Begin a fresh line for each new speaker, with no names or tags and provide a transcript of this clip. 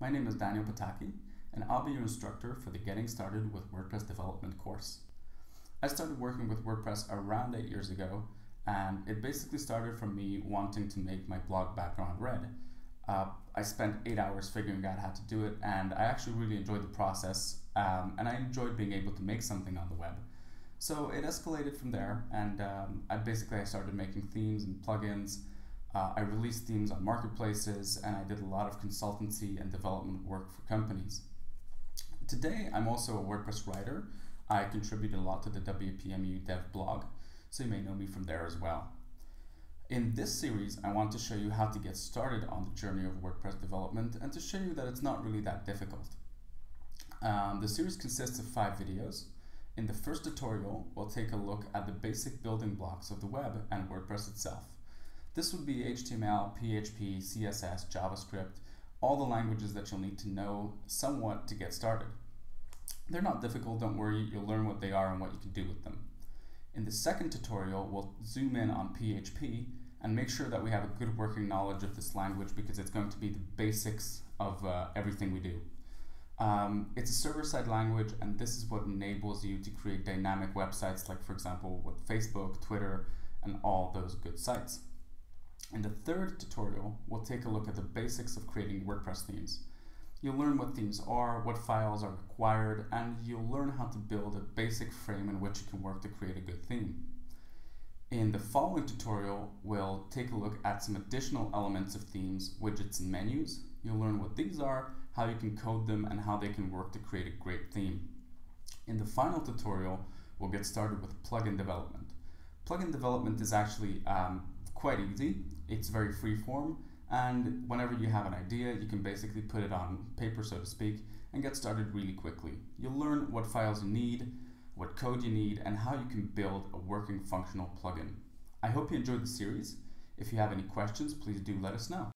My name is Daniel Pataki, and I'll be your instructor for the Getting Started with WordPress Development course. I started working with WordPress around eight years ago, and it basically started from me wanting to make my blog background red. Uh, I spent eight hours figuring out how to do it, and I actually really enjoyed the process, um, and I enjoyed being able to make something on the web. So it escalated from there, and um, I basically I started making themes and plugins uh, I released themes on marketplaces and I did a lot of consultancy and development work for companies. Today, I'm also a WordPress writer. I contribute a lot to the WPMU dev blog, so you may know me from there as well. In this series, I want to show you how to get started on the journey of WordPress development and to show you that it's not really that difficult. Um, the series consists of five videos. In the first tutorial, we'll take a look at the basic building blocks of the web and WordPress itself. This would be HTML, PHP, CSS, JavaScript, all the languages that you'll need to know somewhat to get started. They're not difficult, don't worry, you'll learn what they are and what you can do with them. In the second tutorial, we'll zoom in on PHP and make sure that we have a good working knowledge of this language because it's going to be the basics of uh, everything we do. Um, it's a server-side language and this is what enables you to create dynamic websites like for example with Facebook, Twitter, and all those good sites. In the third tutorial, we'll take a look at the basics of creating WordPress themes. You'll learn what themes are, what files are required, and you'll learn how to build a basic frame in which you can work to create a good theme. In the following tutorial, we'll take a look at some additional elements of themes, widgets, and menus. You'll learn what these are, how you can code them, and how they can work to create a great theme. In the final tutorial, we'll get started with plugin development. Plugin development is actually um, quite easy. It's very freeform, and whenever you have an idea, you can basically put it on paper, so to speak, and get started really quickly. You'll learn what files you need, what code you need, and how you can build a working functional plugin. I hope you enjoyed the series. If you have any questions, please do let us know.